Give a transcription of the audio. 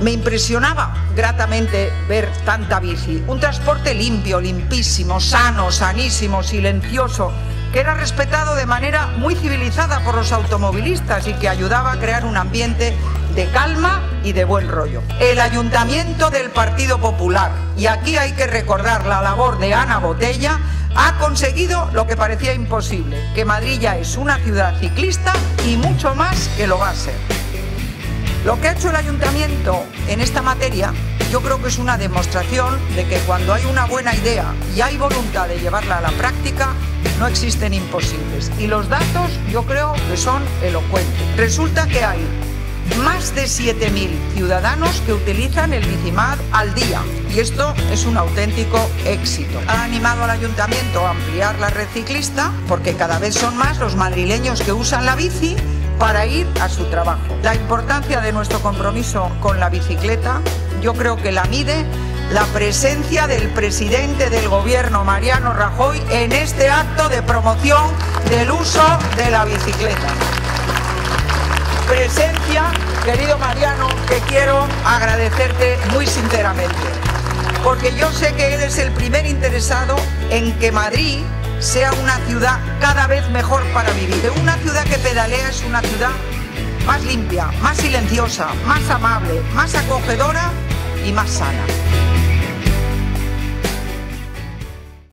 Me impresionaba gratamente ver tanta bici, un transporte limpio, limpísimo, sano, sanísimo, silencioso, que era respetado de manera muy civilizada por los automovilistas y que ayudaba a crear un ambiente de calma y de buen rollo. El Ayuntamiento del Partido Popular, y aquí hay que recordar la labor de Ana Botella, ha conseguido lo que parecía imposible, que Madrid ya es una ciudad ciclista y mucho más que lo va a ser. Lo que ha hecho el ayuntamiento en esta materia yo creo que es una demostración de que cuando hay una buena idea y hay voluntad de llevarla a la práctica, no existen imposibles. Y los datos yo creo que son elocuentes. Resulta que hay más de 7.000 ciudadanos que utilizan el Bicimad al día y esto es un auténtico éxito. Ha animado al ayuntamiento a ampliar la red ciclista porque cada vez son más los madrileños que usan la bici para ir a su trabajo. La importancia de nuestro compromiso con la bicicleta yo creo que la mide la presencia del presidente del gobierno, Mariano Rajoy, en este acto de promoción del uso de la bicicleta. Presencia, querido Mariano, que quiero agradecerte muy sinceramente, porque yo sé que eres el primer interesado en que Madrid sea una ciudad cada vez mejor para vivir. Una ciudad que pedalea es una ciudad más limpia, más silenciosa, más amable, más acogedora y más sana.